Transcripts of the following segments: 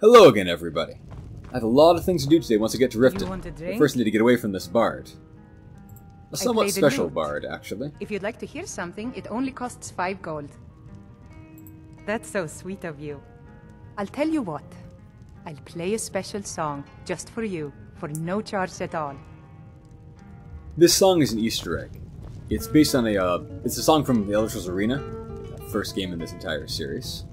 Hello again, everybody. I have a lot of things to do today once I get to Riften. want a But drink? first, I need to get away from this bard. A somewhat special bard, actually. If you'd like to hear something, it only costs five gold. That's so sweet of you. I'll tell you what. I'll play a special song just for you, for no charge at all. This song is an Easter egg. It's based on a, uh, it's a song from the Elder Scrolls Arena, the first game in this entire series.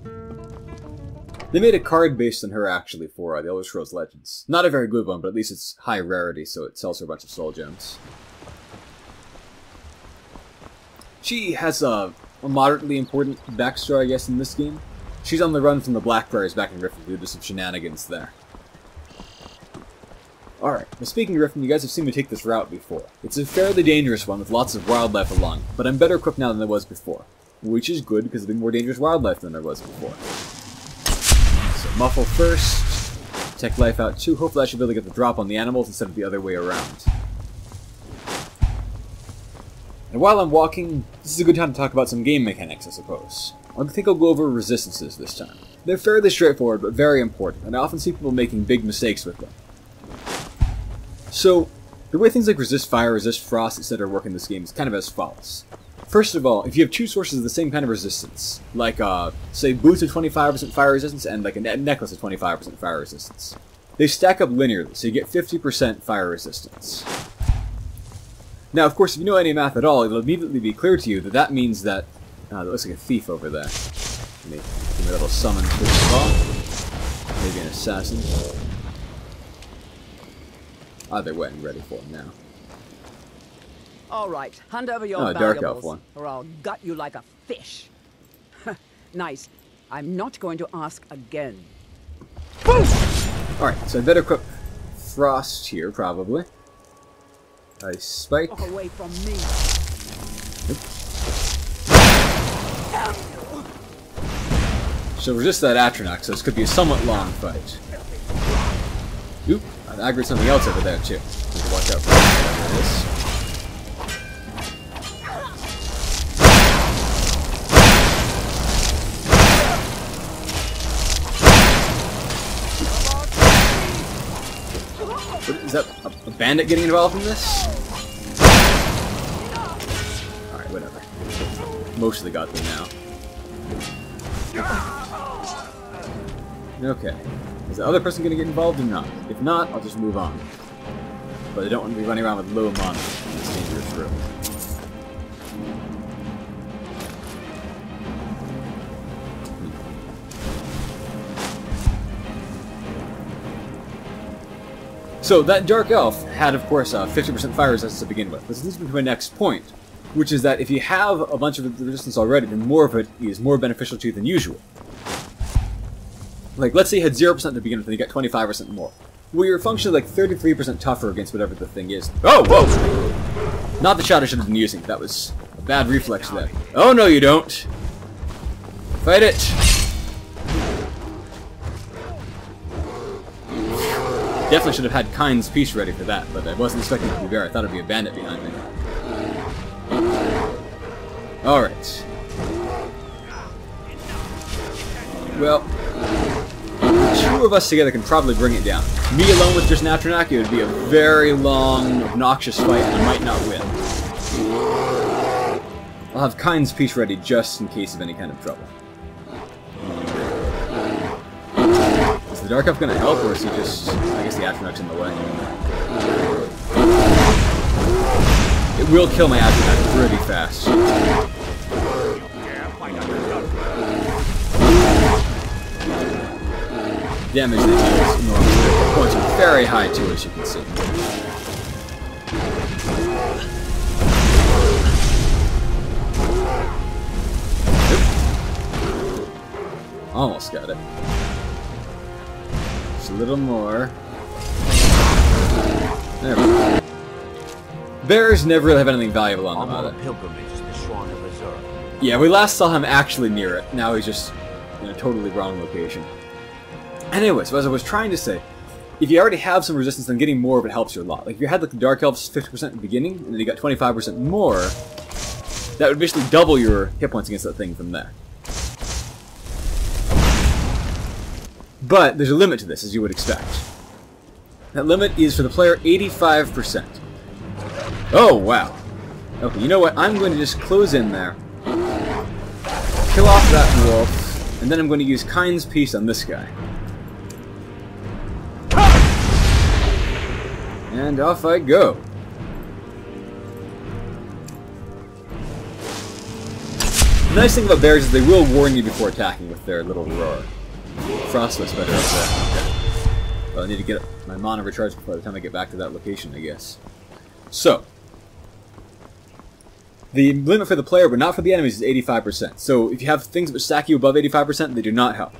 They made a card based on her, actually, for uh, the Elder Scrolls Legends. Not a very good one, but at least it's high rarity, so it sells for a bunch of soul gems. She has a, a moderately important backstory, I guess, in this game. She's on the run from the Black Blackbriars back in Riften due to some shenanigans there. Alright, well speaking of Riften, you guys have seen me take this route before. It's a fairly dangerous one with lots of wildlife along, but I'm better equipped now than I was before. Which is good because there's more dangerous wildlife than there was before. Muffle first, Detect Life out too. Hopefully I should be able to get the drop on the animals instead of the other way around. And while I'm walking, this is a good time to talk about some game mechanics, I suppose. I think I'll go over resistances this time. They're fairly straightforward, but very important, and I often see people making big mistakes with them. So, the way things like resist fire, resist frost, etc. work in this game is kind of as follows. First of all, if you have two sources of the same kind of resistance, like, uh, say, boots of 25% fire resistance and like a ne- necklace of 25% fire resistance, they stack up linearly, so you get 50% fire resistance. Now, of course, if you know any math at all, it'll immediately be clear to you that that means that. Uh, that looks like a thief over there. Let me give a little summon first of all. Maybe an assassin. Either way, I'm ready for him now. All right, hand over your Oh, a dark elf valuables, one. or I'll gut you like a fish. nice. I'm not going to ask again. Alright, so I better equip Frost here, probably. Ice Spike. Away from me. So resist that Atronach, so this could be a somewhat long fight. Oop, I aggroed something else over there too. Watch out for whatever it is. Bandit getting involved in this? Alright, whatever. Mostly got them now. Okay. Is the other person going to get involved or not? If not, I'll just move on. But I don't want to be running around with low mana in this dangerous room. So that Dark Elf had, of course, uh, 50% fire resistance to begin with. This leads me to my next point, which is that if you have a bunch of resistance already, then more of it is more beneficial to you than usual. Like, let's say you had 0% to begin with, and you got 25% more. Well, you're functionally like 33% tougher against whatever the thing is. Oh, whoa! Not the shot I should have been using. That was a bad reflex there. Oh, no, you don't. Fight it! Definitely should have had Kyne's Peace ready for that, but I wasn't expecting it to be there. I thought it'd be a bandit behind me. Alright. Well, two of us together can probably bring it down. Me alone with just it would be a very long, obnoxious fight, and I might not win. I'll have Kyne's Peace ready just in case of any kind of trouble. The Dark Elf gonna help, or is he just... I guess the Atronach's in the way. It will kill my Atronach pretty fast. Damage that deals enormous. The points are very high too, as you can see. Almost got it. Just a little more. There we go. Bears never really have anything valuable on them, on pilgrimage to the Shrine of. Yeah, we last saw him actually near it. Now he's just in a totally wrong location. Anyway, so as I was trying to say, if you already have some resistance, then getting more of it helps you a lot. Like if you had like the Dark Elves 50% at the beginning, and then you got 25% more, that would basically double your hit points against that thing from there. But there's a limit to this, as you would expect. That limit is for the player 85%. Oh, wow. Okay, you know what? I'm going to just close in there. Kill off that wolf, and then I'm going to use Kyne's Peace on this guy. And off I go. The nice thing about bears is they will warn you before attacking with their little roar. Frostwell's better at that. Okay. Well, I need to get my mana recharged by the time I get back to that location, I guess. So, the limit for the player, but not for the enemies, is 85%. So if you have things that stack you above 85%, they do not help.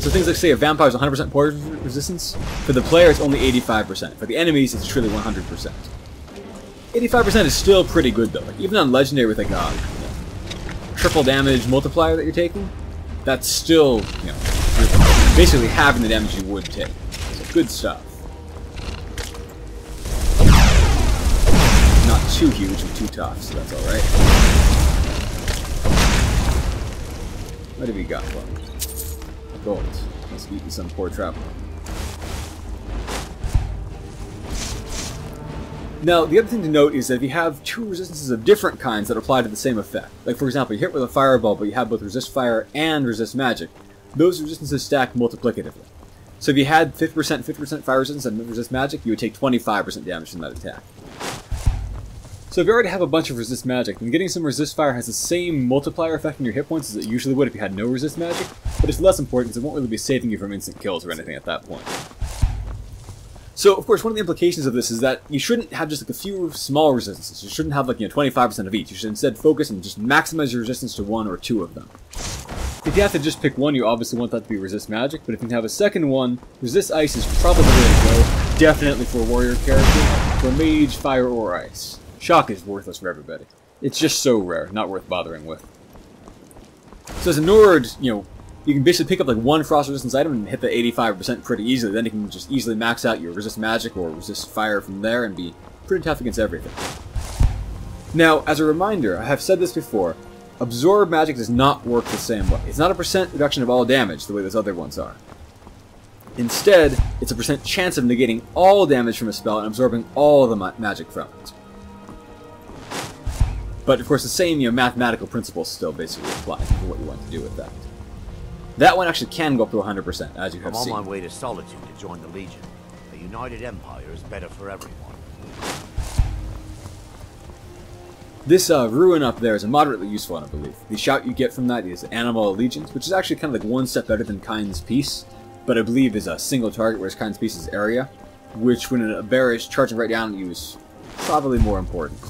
So things like, say, a vampire's 100% poison resistance, for the player it's only 85%. For the enemies, it's truly 100%. 85% is still pretty good, though. Like, even on Legendary with, like, a know, triple damage multiplier that you're taking, that's still, you know, you're basically having the damage you would take. So good stuff. Not too huge and too tough, so that's alright. What have we got for? Gold. Let's eat some poor traveler. Now, the other thing to note is that if you have two resistances of different kinds that apply to the same effect, like for example, you hit with a fireball, but you have both resist fire and resist magic, those resistances stack multiplicatively. So if you had 50% 50% fire resistance and resist magic, you would take 25% damage from that attack. So if you already have a bunch of resist magic, then getting some resist fire has the same multiplier effect on your hit points as it usually would if you had no resist magic, but it's less important because it won't really be saving you from instant kills or anything at that point. So, of course, one of the implications of this is that you shouldn't have just like a few small resistances. You shouldn't have like, you know, 25% of each. You should instead focus and just maximize your resistance to one or two of them. If you have to just pick one, you obviously want that to be resist magic, but if you have a second one, resist ice is probably the way to go. Definitely for a warrior character. For mage, fire, or ice. Shock is worthless for everybody. It's just so rare, not worth bothering with. So as a Nord, you know, you can basically pick up like one frost resistance item and hit the 85% pretty easily. Then you can just easily max out your resist magic or resist fire from there and be pretty tough against everything. Now, as a reminder, I have said this before, absorb magic does not work the same way. It's not a percent reduction of all damage the way those other ones are. Instead, it's a percent chance of negating all damage from a spell and absorbing all the ma magic from it. But of course, the same you know, mathematical principles still basically apply for what you want to do with that. That one actually can go up to 100%, as you have I'm on my way to Solitude to join the Legion. A united empire is better for everyone. This uh, ruin up there is a moderately useful one, I believe. The shout you get from that is Animal Allegiance, which is actually kind of like one step better than Kyne's Peace, but I believe is a single target, whereas Kyne's Peace is area, which when a bear is charging right down at you is probably more important.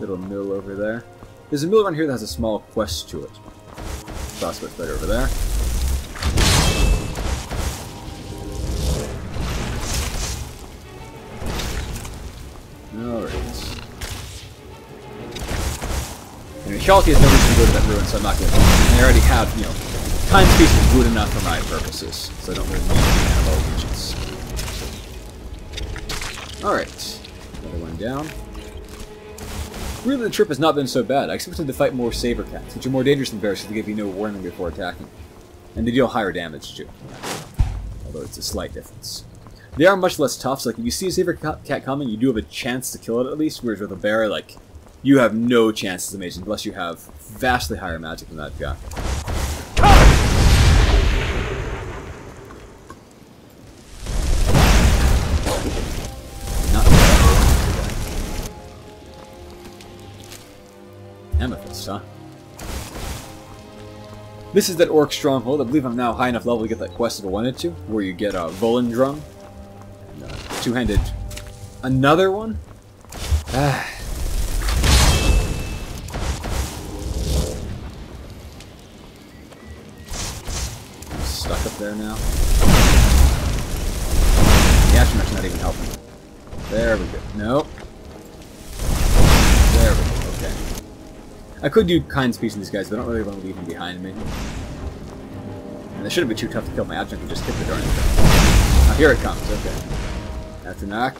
Little mill over there. There's a mill around here that has a small quest to it. Frostbite's better over there. Alright. Know, Hjalti has no reason to go to that ruin, so I'm not going to. I already have, you know, Kyne's Peace is good enough for my purposes, so I don't really need any animal allegiance. Alright. Another one down. Really, the trip has not been so bad. I expected to fight more saber cats, which are more dangerous than bears because they give you no warning before attacking. And they deal higher damage too. Although it's a slight difference. They are much less tough, so like if you see a saber cat coming, you do have a chance to kill it at least, whereas with a bear, like, you have no chance as a mage unless you have vastly higher magic than that guy. This is that Orc Stronghold. I believe I'm now high enough level to get that quest if I wanted to, where you get a uh, Volendrung. And, uh, Two-handed... Another one? Ah. Stuck up there now. The Atronach's not even helping. There we go. Nope. I could do Kyne's Peace to these guys, but I don't really want to leave them behind me. And they shouldn't be too tough to kill. My object and just hit the darn thing. Now here it comes, okay. That's a knock.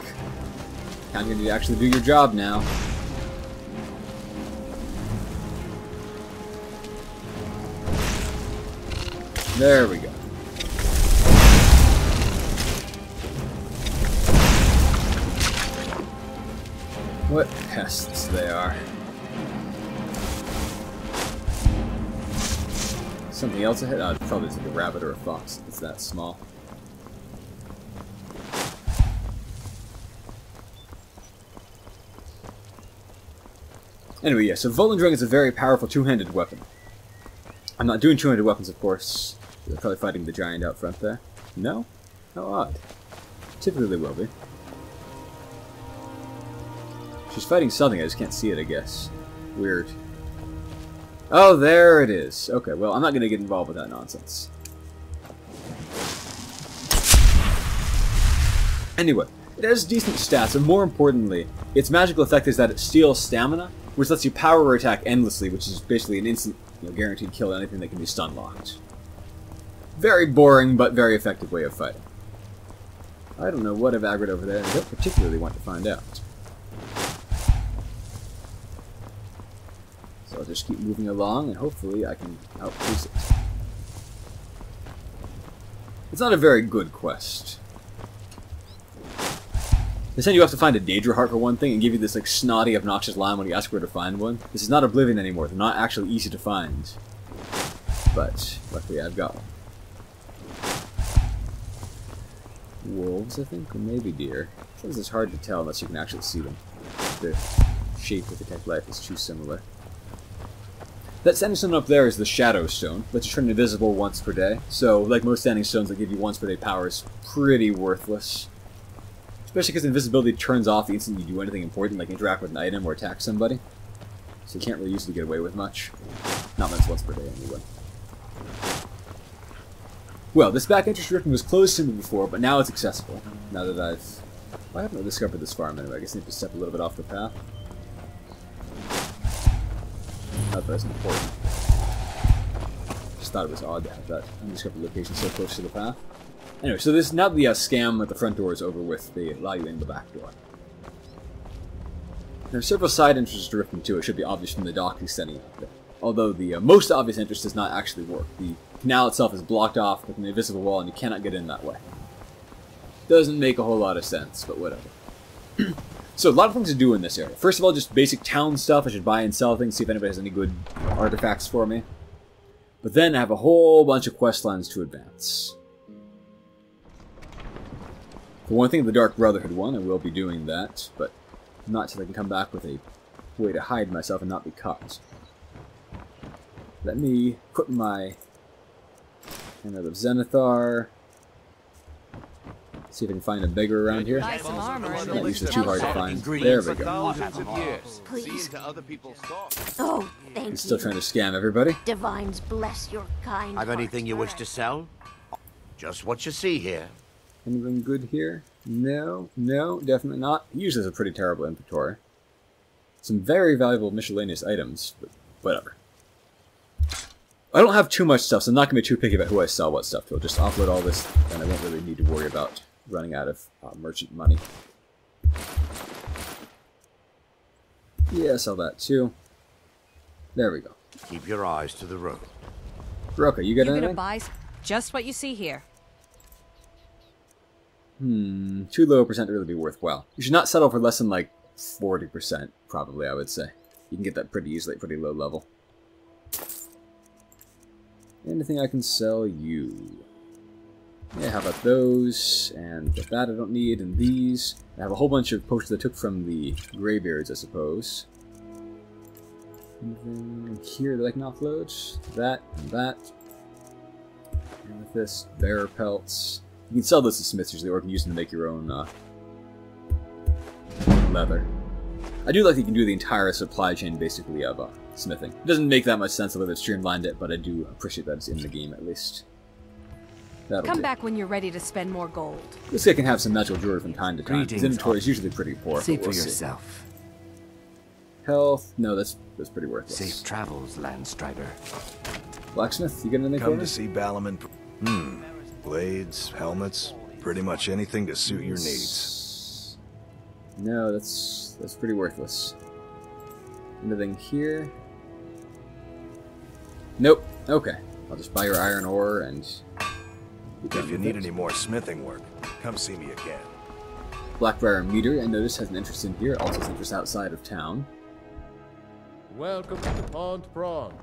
I'm you to actually do your job now. There we go. What pests they are. Something else ahead? Uh, probably like a rabbit or a fox. It's that small. Anyway, yeah, so Volendrung is a very powerful two-handed weapon. I'm not doing two-handed weapons, of course. They're probably fighting the giant out front there. No? How odd. Typically they will be. She's fighting something, I just can't see it, I guess. Weird. Oh, there it is. Okay, well, I'm not going to get involved with that nonsense. Anyway, it has decent stats, and more importantly, its magical effect is that it steals stamina, which lets you power attack endlessly, which is basically an instant you know, guaranteed kill on anything that can be stun locked. Very boring, but very effective way of fighting. I don't know what I've aggroed over there, and I don't particularly want to find out. So I'll just keep moving along, and hopefully I can outpace it. It's not a very good quest. They said you have to find a Daedra heart for one thing, and give you this like snotty, obnoxious line when you ask where to find one. This is not Oblivion anymore. They're not actually easy to find. But luckily, I've got one. Wolves, I think, or maybe deer. Sometimes it's hard to tell unless you can actually see them. The shape of Detect Life is too similar. That standing stone up there is the Shadow Stone. Lets you turn invisible once per day. So, like most standing stones that give you once per day power, is pretty worthless. Especially because invisibility turns off the instant you do anything important, like interact with an item or attack somebody. So you can't really usually get away with much. Not much once per day, anyway. Well, this back entrance drifting was closed to me before, but now it's accessible. Now that I've... I haven't discovered this farm anyway. I guess I need to step a little bit off the path. That's important. Just thought it was odd to have that undiscovered location so close to the path. Anyway, so this now the uh, scam at the front door is over with, they allow you in the back door. There are several side entrances to Riften too. It should be obvious from the dock extending out there. Although the uh, most obvious entrance does not actually work. The canal itself is blocked off with an invisible wall, and you cannot get in that way. Doesn't make a whole lot of sense, but whatever. so a lot of things to do in this area. First of all, just basic town stuff. I should buy and sell things, see if anybody has any good artifacts for me. But then I have a whole bunch of quest lines to advance. For one thing, the Dark Brotherhood one, I will be doing that, but not till I can come back with a way to hide myself and not be caught. Let me put my Hammer of Zenithar. See if I can find a beggar around here. Buy some armor and Not then usually too hard to find. There we go. Thousands of years. Please. Seeing to other people's thoughts. Oh, thank He's still trying to scam everybody. Divines bless your kind Have anything you wish to sell? Just what you see here. Anything good here? No, no, definitely not. He usually has a pretty terrible inventory. Some very valuable miscellaneous items, but whatever. I don't have too much stuff, so I'm not going to be too picky about who I sell what stuff to. I'll just offload all this, and I won't really need to worry about running out of uh, merchant money. Yeah, sell that too. There we go. Keep your eyes to the road. Roka, you got You're gonna anything? buy just what you see here. Hmm, too low a percent to really be worthwhile. You should not settle for less than like 40%, probably, I would say. You can get that pretty easily at pretty low level. Anything I can sell you? Yeah, how about those? And that I don't need, and these. I have a whole bunch of potions I took from the Greybeards, I suppose. Anything here that I can offload? That, and that. Amethyst, bear pelts. You can sell this to smiths usually, or you can use them to make your own uh, leather. I do like that you can do the entire supply chain basically of uh, smithing. It doesn't make that much sense the way they've streamlined it, but I do appreciate that it's in the game at least. That'll Come do. back when you're ready to spend more gold. This guy can have some natural jewelry from time to time. His inventory is usually pretty poor. See but for we'll see. yourself. Health? No, that's that's pretty worthless. Safe travels, Landstrider. Blacksmith, you got anything for Come me? to see Balimund. Hmm. Blades, helmets, pretty much anything to suit your needs. No, that's that's pretty worthless. Anything here? Nope. Okay. I'll just buy your iron ore and... be done If you need any more smithing work, come see me again. Blackbriar Meter, I notice, has an interest in here. Also has interest outside of town. Welcome to the Pawned Prawn.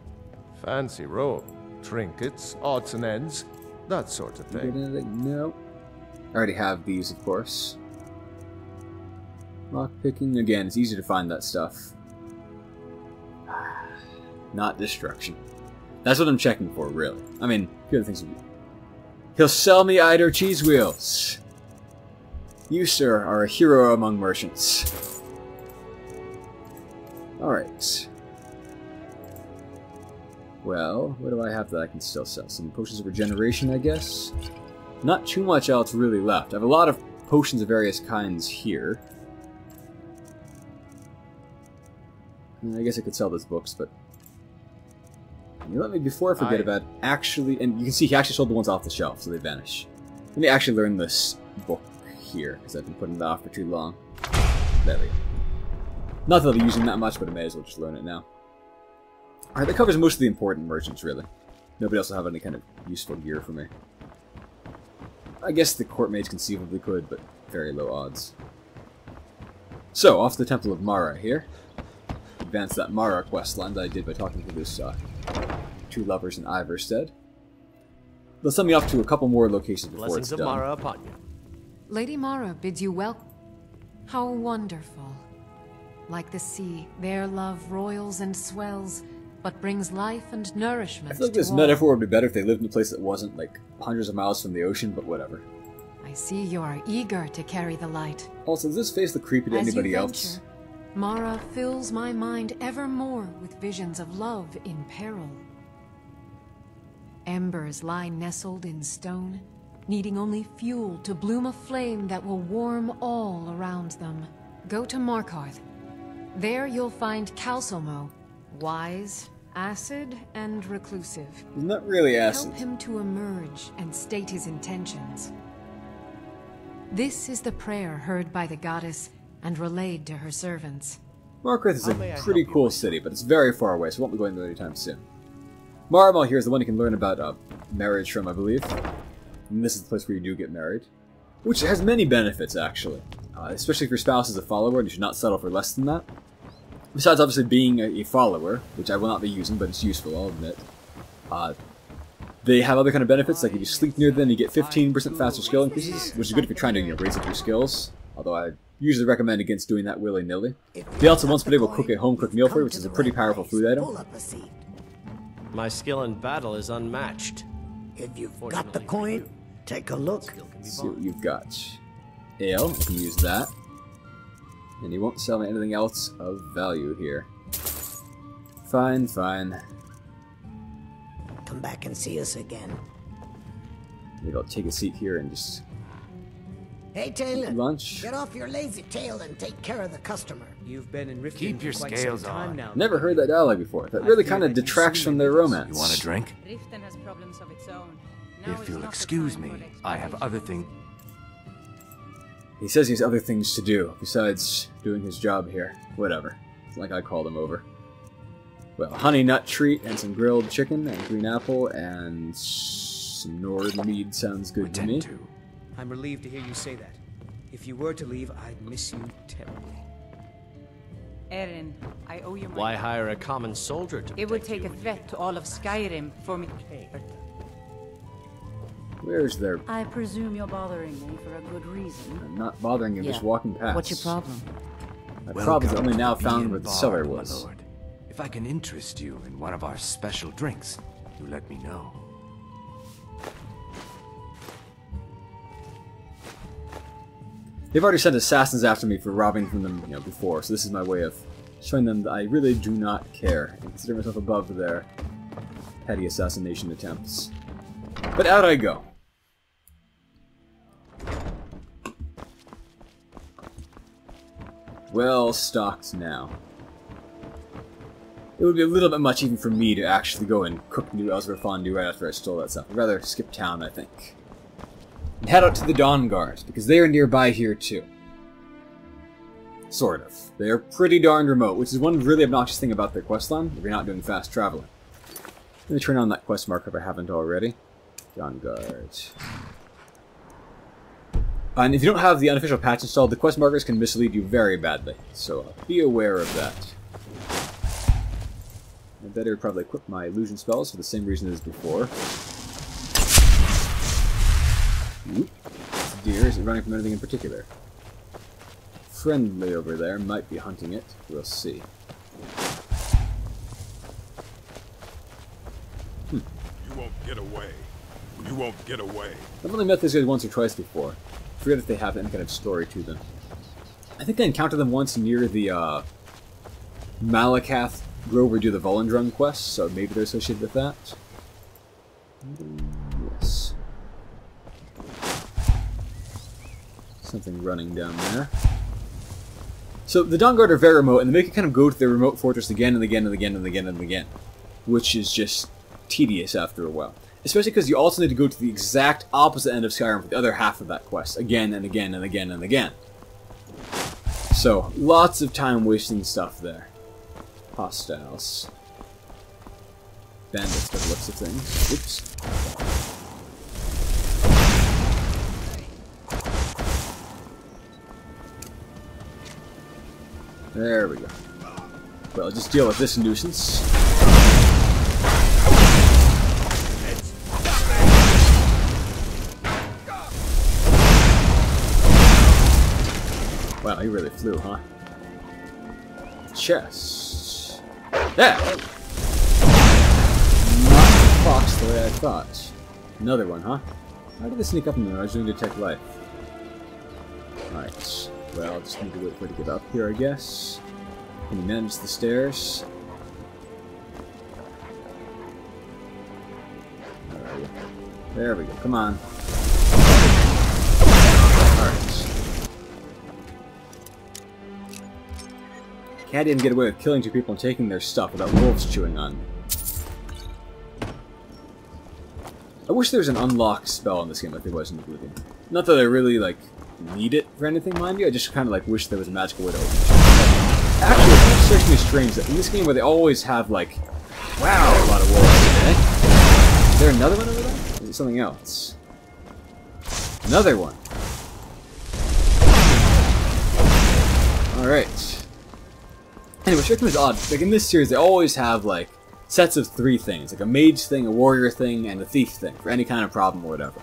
Fancy robe, trinkets, odds and ends, that sort of thing. get anything? No. I already have these, of course. Lockpicking, again, it's easy to find that stuff. Not destruction. That's what I'm checking for, really. I mean, a few other things would be. He'll sell me Eidar cheese wheels. You, sir, are a hero among merchants. Alright. Well, what do I have that I can still sell? Some potions of regeneration, I guess? Not too much else really left. I have a lot of potions of various kinds here. I guess I could sell those books, but... You let me, before I forget I- about actually... And you can see he actually sold the ones off the shelf, so they vanish. Let me actually learn this book here, because I've been putting it off for too long. There we go. Not that I'll be using that much, but I may as well just learn it now. Alright, that covers most of the important merchants, really. Nobody else will have any kind of useful gear for me. I guess the court maids conceivably could, but very low odds. So, off to the Temple of Mara here. Advance that Mara questline that I did by talking to this uh, two lovers in Ivarstead. They'll send me off to a couple more locations before Blessings it's of done. Mara upon you. Lady Mara bids you well. How wonderful. Like the sea, their love roils and swells, but brings life and nourishment I feel like this all. metaphor would be better if they lived in a place that wasn't, like, hundreds of miles from the ocean, but whatever. I see you are eager to carry the light. Also, does this face look creepy to As anybody you else? venture, Mara fills my mind ever more with visions of love in peril. Embers lie nestled in stone, needing only fuel to bloom a flame that will warm all around them. Go to Markarth. There you'll find Calcelmo, wise, acid, and reclusive. Not really acid. Help him to emerge and state his intentions. This is the prayer heard by the goddess and relayed to her servants. Markarth is a How may I pretty cool city, but it's very far away, so I won't be going there anytime soon. Maramal here is the one you can learn about uh, marriage from, I believe. And this is the place where you do get married. Which has many benefits, actually. Uh, especially if your spouse is a follower, and you should not settle for less than that. Besides, obviously, being a, a follower, which I will not be using, but it's useful, I'll admit. Uh, they have other kind of benefits, like if you sleep near them, you get 15% faster skill increases, which is good if you're trying to you know, raise up your skills. Although I usually recommend against doing that willy-nilly. They also once been able to cook a home-cooked meal for you, which is a pretty powerful food item. My skill in battle is unmatched. If you've got the coin, you, take a look. skill can see what you've got. Ale, I can use that. And he won't sell me anything else of value here. Fine, fine. Come back and see us again. Maybe I'll take a seat here and just Hey, Talen. lunch. Get off your lazy tail and take care of the customer. You've been in Riften Keep your for quite scales some time on. now. Never heard that dialogue before. That really kind of detracts from me their romance. You want a drink? Riften has problems of its own. Now If you'll excuse me, I have other things. He says he has other things to do besides doing his job here. Whatever. It's like I called him over. Well, honey nut treat and some grilled chicken and green apple and some Nord mead sounds good to me. Attend to. I'm relieved to hear you say that. If you were to leave, I'd miss you terribly. Erin, I owe you my... Why hire a common soldier to It would take you a threat to all of Skyrim for me... Where's their... I presume you're bothering me for a good reason. I'm not bothering you, I'm just walking past. What's your problem? My problem is only now found Ian where the cellar was. lord. If I can interest you in one of our special drinks, you let me know. They've already sent assassins after me for robbing from them, you know, before, so this is my way of showing them that I really do not care and consider myself above their petty assassination attempts. But out I go. Well stocked now. It would be a little bit much even for me to actually go and cook new Elsweyr fondue right after I stole that stuff. I'd rather skip town, I think. And head out to the Dawnguard, because they are nearby here too. Sort of. They are pretty darn remote, which is one really obnoxious thing about their questline, if you're not doing fast traveling. Let me turn on that quest marker if I haven't already. Dawnguard. And if you don't have the unofficial patch installed, the quest markers can mislead you very badly. So uh, be aware of that. I better probably equip my illusion spells for the same reason as before. Deer isn't running from anything in particular. Friendly over there might be hunting it. We'll see. You won't get away. You won't get away. I've only met these guys once or twice before. I forget if they have any kind of story to them. I think I encountered them once near the uh, Malacath Grove where we do the Volendrung quest, so maybe they're associated with that. Yes. Something running down there. So the Dawnguard are very remote, and they make it kind of go to their remote fortress again and again and again and again and again, which is just tedious after a while. Especially because you also need to go to the exact opposite end of Skyrim for the other half of that quest, again and again and again and again. So, lots of time wasting stuff there. Hostiles. Bandits the looks of things. Oops. There we go. Well, just deal with this nuisance. Wow, he really flew, huh? Chest. There! Not the fox the way I thought. Another one, huh? How did they sneak up on me I was doing Detect Life? Alright. Well, I'll just need to wait for it to get up here, I guess. Can you manage the stairs? There we go. Come on. Alright. Cat didn't get away with killing two people and taking their stuff without wolves chewing on me. I wish there was an unlock spell in this game like there was in the Blue Oblivion. Not that I really, like, need it for anything, mind you, I just kind of, like, wish there was a magical way to open it. Actually, it kind of strikes me strange that in this game where they always have, like, wow, a lot of wolves today. Eh? Is there another one over there? Is it something else? Another one. Alright. Anyway, strikes me as odd. Like in this series, they always have like sets of three things, like a mage thing, a warrior thing, and a thief thing for any kind of problem or whatever.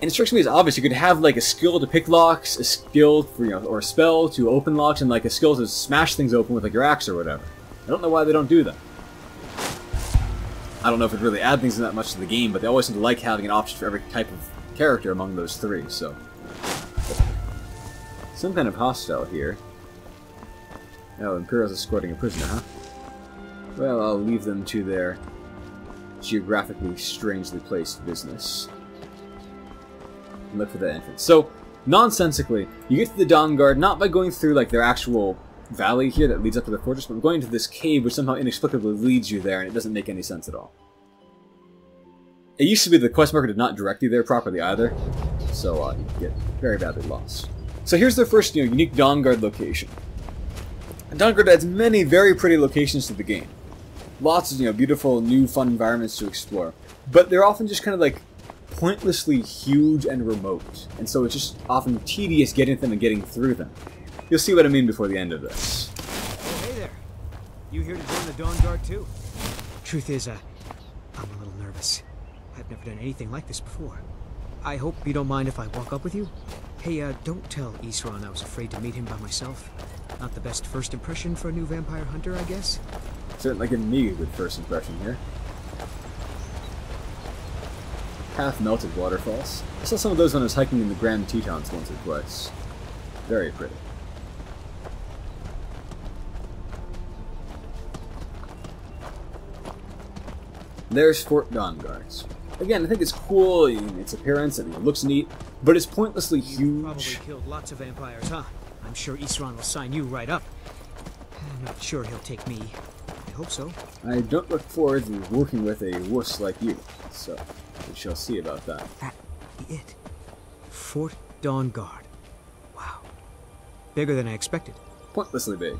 And it strikes me as obvious. You could have like a skill to pick locks, a skill for you know, or a spell to open locks, and like a skill to smash things open with like your axe or whatever. I don't know why they don't do that. I don't know if it really adds things that much to the game, but they always seem to like having an option for every type of character among those three. So, some kind of hostile here. Oh, Imperial's escorting a prisoner, huh? Well, I'll leave them to their geographically strangely placed business. And look for the entrance. So, nonsensically, you get to the Dawn not by going through like their actual valley here that leads up to the fortress, but going to this cave which somehow inexplicably leads you there, and it doesn't make any sense at all. It used to be the quest marker did not direct you there properly either, so uh, you get very badly lost. So here's their first you know, unique Dawn location. And adds many very pretty locations to the game. Lots of you know beautiful new fun environments to explore. But they're often just kind of like pointlessly huge and remote. And so it's just often tedious getting them and getting through them. You'll see what I mean before the end of this. Oh, hey there. You here to join the Dawnguard too? Truth is, uh, I'm a little nervous. I've never done anything like this before. I hope you don't mind if I walk up with you. Hey, uh, don't tell Isran I was afraid to meet him by myself. Not the best first impression for a new vampire hunter, I guess. Certainly giving me a good first impression here. Half melted waterfalls. I saw some of those when I was hiking in the Grand Tetons once or twice. Very pretty. There's Fort Dawnguards. Again, I think it's cool in its appearance and it looks neat, but it's pointlessly huge. You Probably killed lots of vampires, huh? I'm sure Isran will sign you right up. I'm not sure he'll take me. I hope so. I don't look forward to working with a wuss like you, so we shall see about that. That be it. Fort Dawnguard. Wow. Bigger than I expected. Pointlessly big.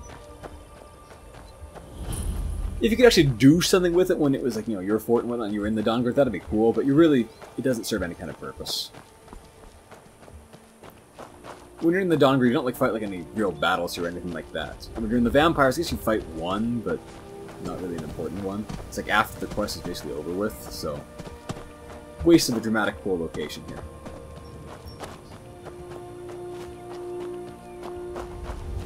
If you could actually do something with it when it was like, you know, your fort and whatnot, and you were in the Dawnguard, that'd be cool, but you really, it doesn't serve any kind of purpose. When you're in the Dawnguard, you don't like fight like any real battles or anything like that. When you're in the Vampires, I guess you fight one, but not really an important one. It's like after the quest is basically over with, so... Waste of a dramatic cool location here.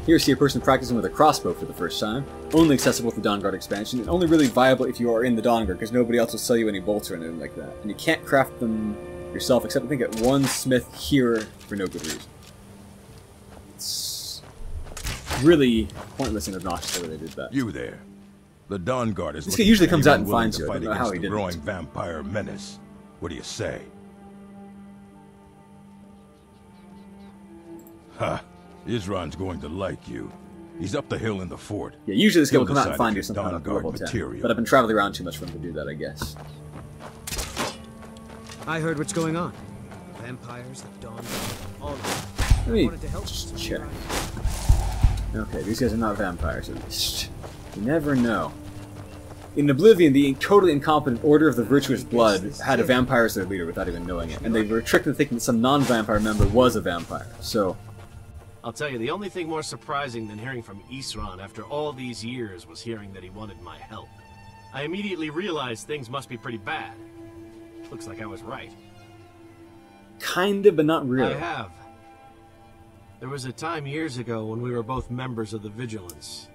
Here, see a person practicing with a crossbow for the first time. Only accessible with the Dawnguard expansion, and only really viable if you are in the Dawnguard, because nobody else will sell you any bolts or anything like that. And you can't craft them yourself, except I think at one smith here for no good reason. It's really pointless and obnoxious the way they did that. You there. The Dawnguard is This guy usually comes out and finds you. I don't know how he did growing it. vampire menace. What do you say? Ha! Isran's going to like you. He's up the hill in the fort. Yeah, usually this guy He'll come out and find you if something you're on Dawnguard level 10. material. But I've been traveling around too much for him to do that, I guess. I heard what's going on. Vampires, the dawn, all of them. Let me wanted to help. just check. Okay, these guys are not vampires at least. You never know. In Oblivion, the totally incompetent Order of the Virtuous Blood had a vampire as their leader without even knowing it, and they were tricked into thinking that some non-vampire member was a vampire. So, I'll tell you, the only thing more surprising than hearing from Isran after all these years was hearing that he wanted my help. I immediately realized things must be pretty bad. Looks like I was right. kinda, but not really. I have. There was a time years ago when we were both members of the Vigilance,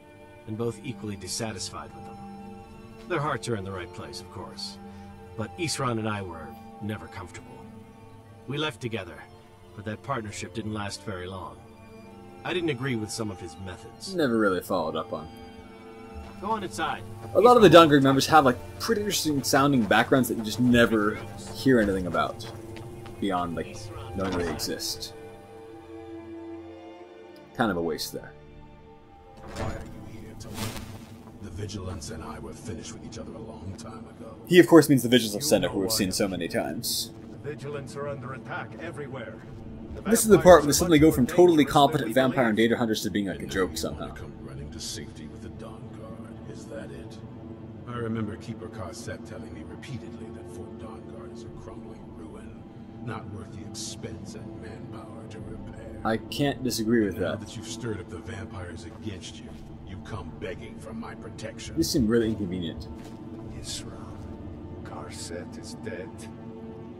and both equally dissatisfied with them. Their hearts are in the right place, of course, but Isran and I were never comfortable. We left together, but that partnership didn't last very long. I didn't agree with some of his methods. Never really followed up on. Go on inside. A lot of the Dawnguard members have like pretty interesting sounding backgrounds that you just never hear anything about beyond like knowing they exist. Kind of a waste there. Vigilance and I were finished with each other a long time ago. He, of course, means the Vigils of Stendarr, who we've seen so many times. The Vigilants are under attack everywhere. This is the part where they suddenly go from totally competent vampire and Daedra hunters to being like a joke somehow. Come Running to safety with the Dawn Guard. Is that it? I remember Keeper Carcette telling me repeatedly that Fort Dawn Guard is a crumbling ruin, not worth the expense and manpower to repair. I can't disagree with now that. that you've stirred up the vampires against you, you come begging for my protection. This seemed really inconvenient. Isran. Carcette is dead.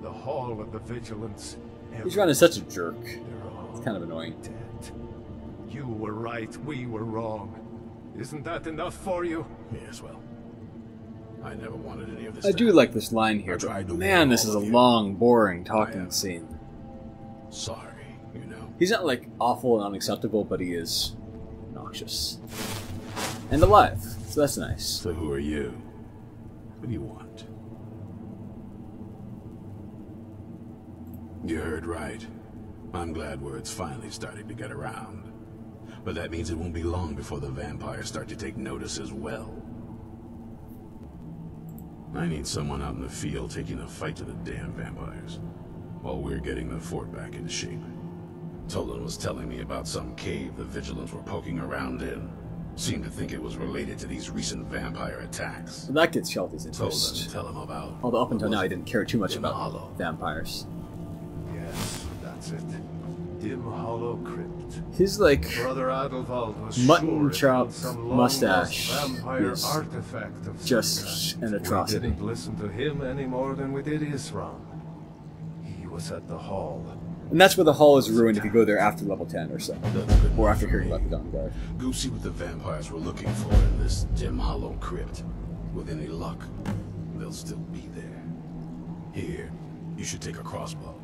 The Hall of the Vigilance. He's running such a jerk. It's kind of annoying. Dead. You were right, we were wrong. Isn't that enough for you? Yes, well. I never wanted any of this I do like this line here, but man, this is a long, boring talking scene. Sorry, you know. He's not like awful and unacceptable, but he is noxious. And alive, so that's nice. So who are you? What do you want? You heard right. I'm glad word's finally starting to get around. But that means it won't be long before the vampires start to take notice as well. I need someone out in the field taking the fight to the damn vampires, while we're getting the fort back in shape. Tolan was telling me about some cave the Vigilants were poking around in. Seemed to think it was related to these recent vampire attacks. So that gets Hjalti's Told interest. them to tell him about. Although up until now, he didn't care too much Dim about Hollow. vampires. Yes, that's it. Dimhollow Crypt. His like Brother Adalvald was mutton sure chop was some long mustache vampire is artifact of just an atrocity. We didn't listen to him any more than we did Isran. He was at the hall. And that's where the hall is ruined if you go there after level 10 or so. Or after hearing about the Dawnguard. Go see what the vampires were looking for in this Dimhollow crypt. With any luck, they'll still be there. Here, you should take a crossbow.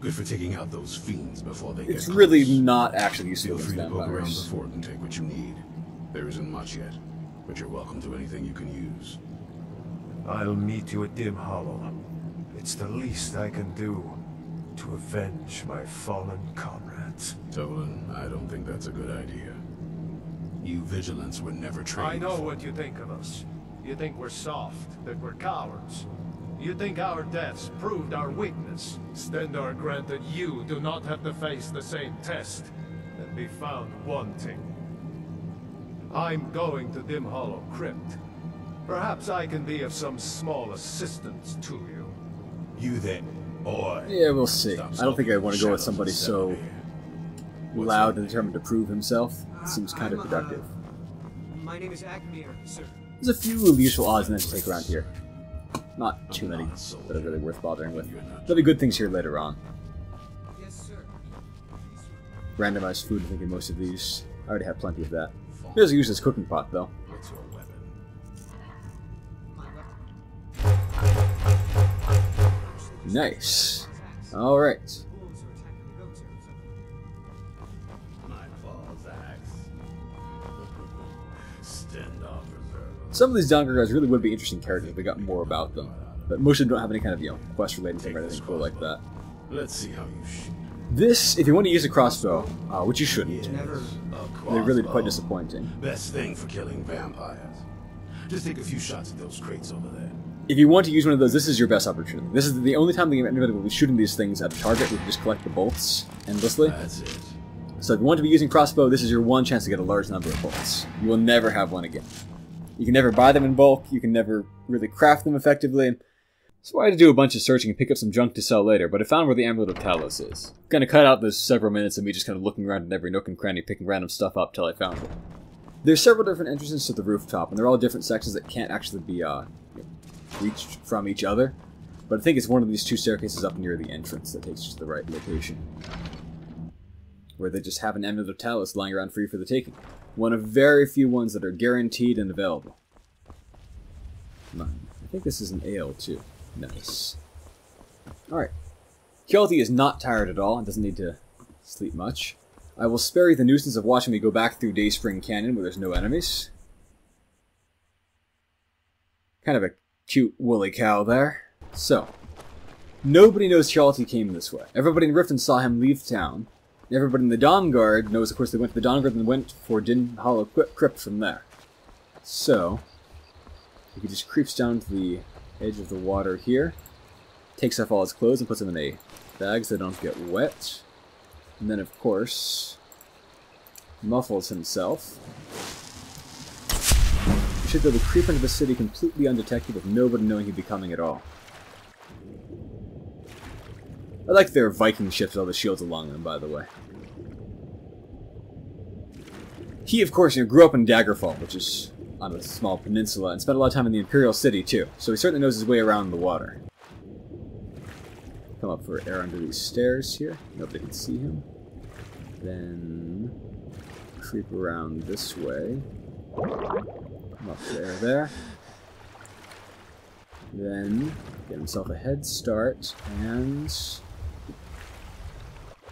Good for taking out those fiends before they It's get really close. not actually useful Feel free to poke around the vampires. fort and take what you need. There isn't much yet, but you're welcome to anything you can use. I'll meet you at Dimhollow. It's the least I can do to avenge my fallen comrades. Tolan, I don't think that's a good idea. You vigilants were never trained. I know what you think of us. You think we're soft, that we're cowards. You think our deaths proved our weakness. Stendarr granted you do not have to face the same test and be found wanting. I'm going to Dimhollow Crypt, Perhaps I can be of some small assistance to you. You then, boy. Yeah, we'll see. I don't think I want to go with somebody so loud and determined to prove himself. It seems kind of uh, productive. My name is Agmaer, sir. There's a few useful odds and ends to take around here. Not too many that are really worth bothering with. There'll be good things here later on. Yes, sir. Randomized food, I think, in most of these. I already have plenty of that. There's a useless cooking pot, though. Nice. Alright. Some of these Dawnguard guys really would be interesting characters if we got more about them. But most of them don't have any kind of, you know, quest related thing or anything cool like that. Let's see how you shoot. This, if you want to use a crossbow, uh, which you shouldn't, they're really quite disappointing. Best thing for killing vampires. Just take a few shots at those crates over there. If you want to use one of those, this is your best opportunity. This is the only time the game anybody will be shooting these things at a target. We can just collect the bolts endlessly. That's it. So if you want to be using crossbow, this is your one chance to get a large number of bolts. You will never have one again. You can never buy them in bulk. You can never really craft them effectively. So I had to do a bunch of searching and pick up some junk to sell later, but I found where the Amulet of Talos is. Gonna cut out those several minutes of me just kind of looking around in every nook and cranny, picking random stuff up till I found it. There's several different entrances to the rooftop, and they're all different sections that can't actually be uh, reached from each other. But I think it's one of these two staircases up near the entrance that takes you to the right location. Where they just have an Amulet of Talos lying around free for the taking. One of very few ones that are guaranteed and available. I think this is an ale too. Nice. Alright. Hjalti is not tired at all and doesn't need to sleep much. I will spare you the nuisance of watching me go back through Dayspring Canyon where there's no enemies. Kind of a cute woolly cow there. So, nobody knows Hjalti came this way. Everybody in Riften saw him leave town. Everybody in the Dawnguard knows, of course, they went to the Dawnguard and went for Dimhollow Crypt from there. So, he just creeps down to the edge of the water here, takes off all his clothes and puts them in a bag so they don't get wet. And then, of course, muffles himself. Should able to creep into the city completely undetected with nobody knowing he'd be coming at all. I like their Viking ships with all the shields along them, by the way. He, of course, you know, grew up in Daggerfall, which is on a small peninsula, and spent a lot of time in the Imperial City, too, so he certainly knows his way around the water. Come up for air under these stairs here. Nobody can see him. Then creep around this way. Up air there. Then get himself a head start and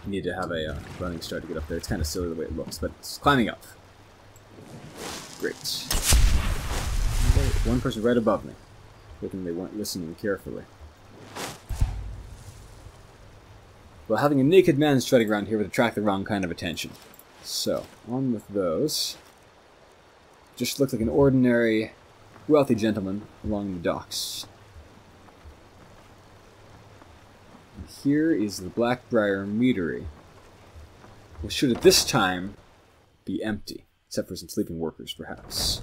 need to have a uh, running start to get up there. It's kind of silly the way it looks, but it's climbing up. Great. One person right above me. Hoping they weren't listening carefully. Well, having a naked man strutting around here would attract the wrong kind of attention. So, on with those. Just looked like an ordinary, wealthy gentleman along the docks. And here is the Blackbriar Meadery, which should at this time be empty, except for some sleeping workers, perhaps.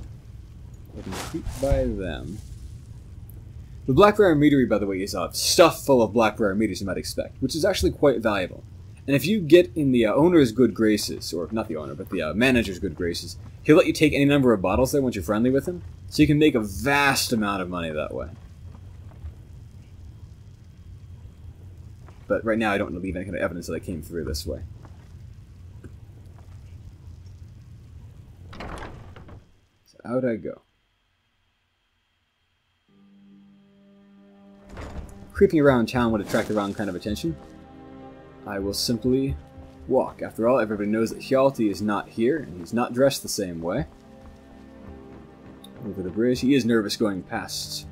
I creep by them. The Blackbriar Meadery, by the way, is uh, stuff full of Blackbriar mead, as you might expect, which is actually quite valuable. And if you get in the uh, owner's good graces, or not the owner, but the uh, manager's good graces, he'll let you take any number of bottles there once you're friendly with him, so you can make a vast amount of money that way. But right now, I don't leave any kind of evidence that I came through this way. So out I go. Creeping around town would attract the wrong kind of attention. I will simply walk. After all, everybody knows that Hjalti is not here, and he's not dressed the same way. Over the bridge. He is nervous going past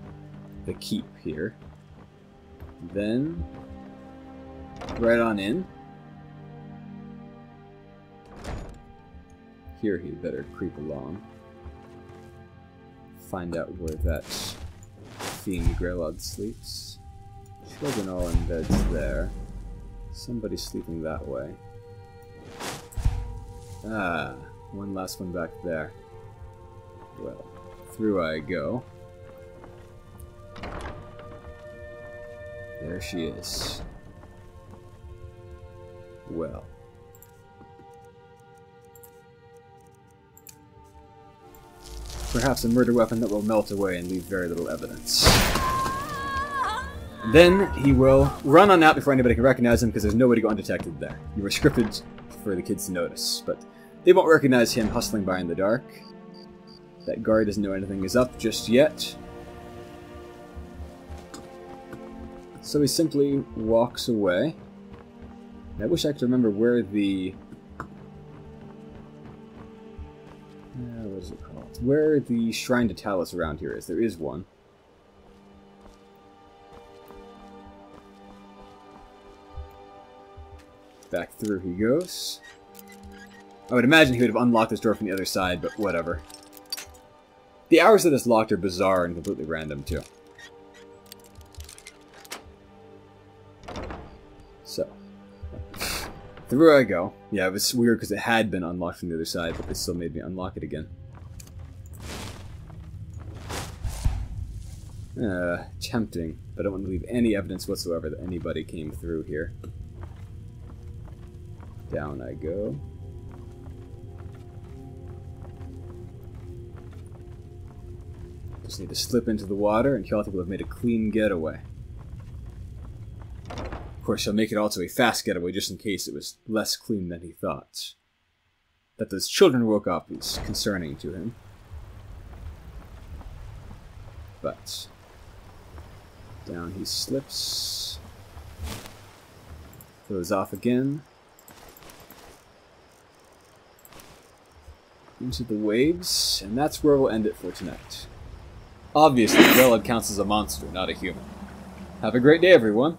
the keep here. Then, right on in. Here he'd better creep along. Find out where that fiend Grelod sleeps. Children all in beds there. Somebody's sleeping that way. Ah, one last one back there. Well, through I go. There she is. Well. Perhaps a murder weapon that will melt away and leave very little evidence. Then he will run on out before anybody can recognize him because there's no way to go undetected there. You were scripted for the kids to notice, but they won't recognize him hustling by in the dark. That guard doesn't know anything is up just yet. So he simply walks away. I wish I could remember where the... Uh, what is it called? Where the Shrine to Talos around here is. There is one. Back through he goes. I would imagine he would have unlocked this door from the other side, but whatever. The hours that it's locked are bizarre and completely random, too. So. Through I go. Yeah, it was weird because it had been unlocked from the other side, but they still made me unlock it again. Uh, tempting, but I don't want to leave any evidence whatsoever that anybody came through here. Down I go. Just need to slip into the water, and Hjalti will have made a clean getaway. Of course, he'll make it also a fast getaway, just in case it was less clean than he thought. That those children woke up is concerning to him. But down he slips. Goes off again. Into the waves, and that's where we'll end it for tonight. Obviously, Grelod counts as a monster, not a human. Have a great day, everyone.